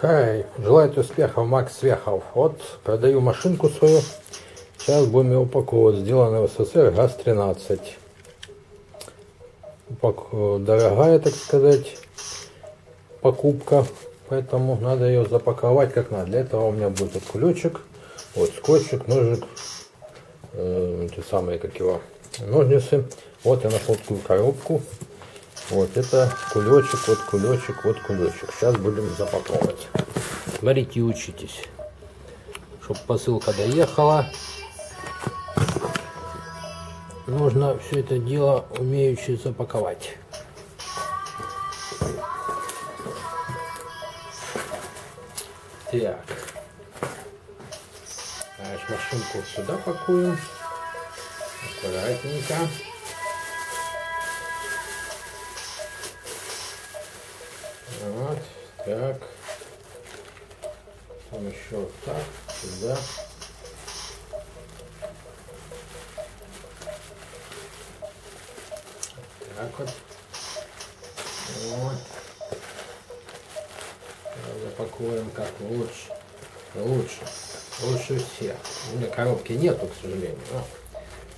Хай, желаю успехов, Макс Свехов. Вот, продаю машинку свою. Сейчас будем ее упаковывать. Сделано в СССР ГАЗ-13. Дорогая, так сказать, покупка. Поэтому надо ее запаковать как надо. Для этого у меня будет вот кулечек, вот скотчик, ножик, э, те самые, как его, ножницы. Вот я нашел такую коробку. Вот это кулечек, вот кулечек, вот кулечек. Сейчас будем запаковывать. Смотрите учитесь. Чтобы посылка доехала. Нужно все это дело умеючи запаковать. Так. Значит, машинку сюда пакуем. Аккуратненько. Вот, так. Там еще вот так, сюда. Так вот. Вот. Запакуем как лучше. Лучше. Лучше всех. У меня коробки нету, к сожалению.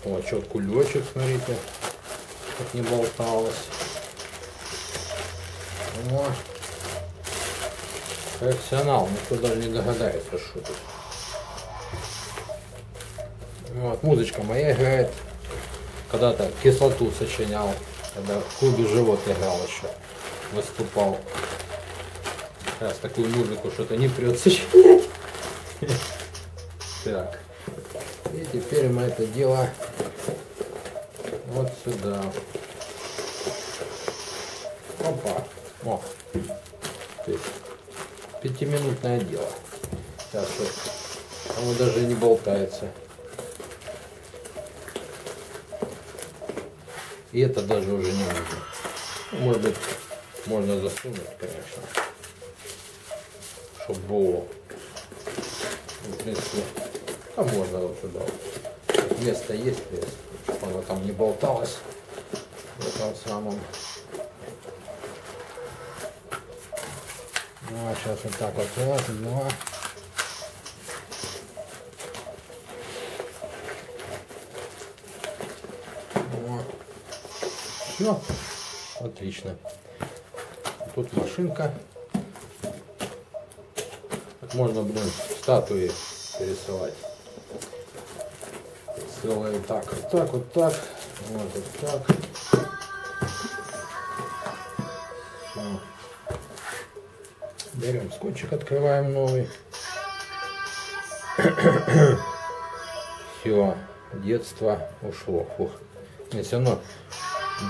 Вот, что кулечек, смотрите, как не болталось. Вот. Профессионал, никто даже не догадается, что тут. Вот, музычка моя играет. Когда-то кислоту сочинял, когда в клубе живот играл еще, выступал. Сейчас такую музыку что-то не прет сочинять. Так. И теперь мы это дело вот сюда. Опа. О. Здесь пятиминутное дело. Сейчас вот. Оно даже не болтается. И это даже уже не нужно. Ну, может быть, можно засунуть, конечно. Чтобы было. В принципе, а можно вот сюда. Место есть, чтобы оно там не болталось. В этом самом. Ну, а сейчас вот так вот раз, два. Вот. Все. Отлично. Тут машинка. Можно, блин, статуи рисовать. Делаем так, вот так, вот так, вот, вот так. Берем скотчик, открываем новый. Все, детство ушло. Фух. Мне все равно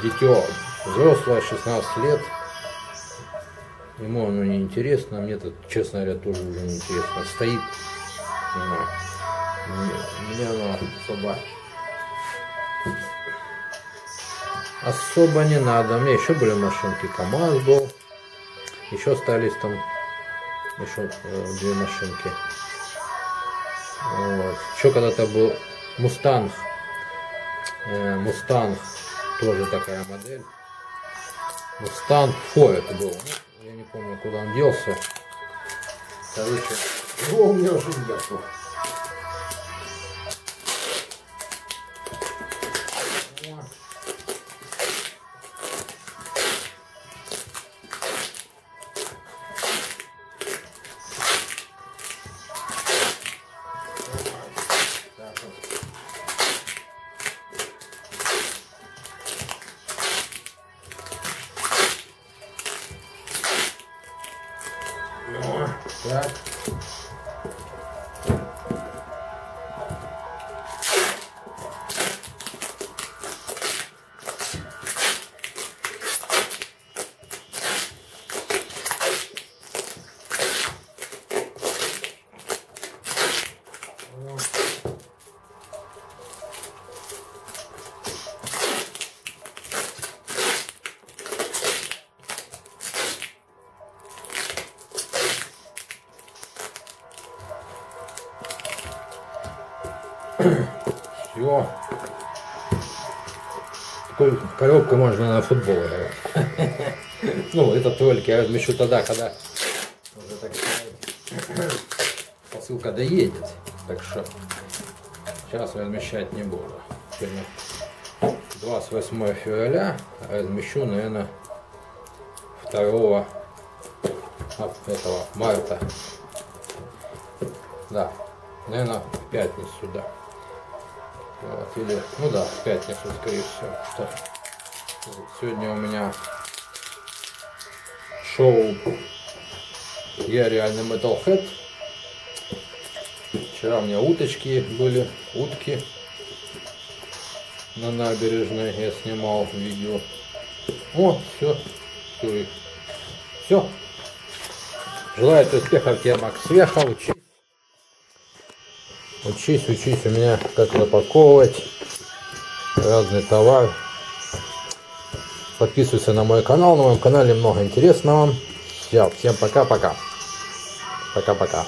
дитё взрослое, 16 лет. Ему оно не интересно, а мне это, честно говоря, тоже уже не интересно. Стоит, мне оно особо особо не надо. У меня еще были машинки, КамАЗ был. Еще остались там еще э, две машинки. Вот. Еще когда-то был Мустанг. Э, Мустанг тоже такая модель. Мустанг Форд это был. Ну, я не помню, куда он делся. Короче, у меня уже нету. Так. Все. Такую коробку можно на футбол играть. Ну, это только я размещу тогда, когда уже так посылка доедет. Так что сейчас размещать не буду. Сегодня 28 февраля, размещу, наверное, 2 этого марта. Да, наверное, в пятницу, да. Вот, или, ну да, в пятницу, скорее всего. Что сегодня у меня шоу «Я реальный Metalhead». Вчера у меня уточки были, утки на набережной. Я снимал видео. О, все, все, все. Желаю успехов тебе, Макс учись. Учись, учись у меня, как запаковывать разный товар. Подписывайся на мой канал, на моем канале много интересного. Все, всем пока-пока. Пока-пока.